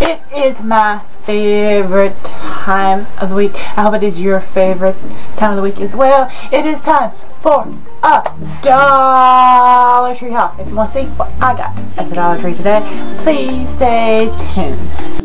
It is my favorite time of the week. I hope it is your favorite time of the week as well. It is time for a Dollar Tree haul. If you want to see what I got at the Dollar Tree today, please stay tuned.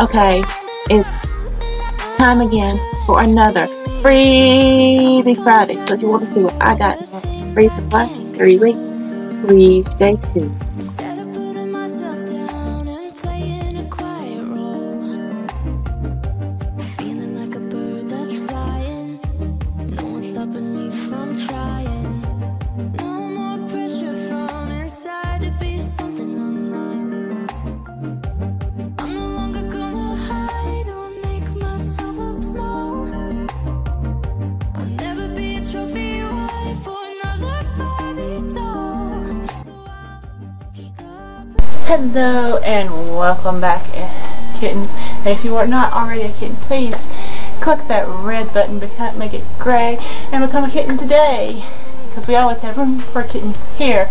Okay, it's time again for another Freebie Friday. So if you want to see what I got free for the last three weeks, please stay tuned. Hello and welcome back eh, kittens. And if you are not already a kitten please click that red button become, make it gray and become a kitten today because we always have room for a kitten here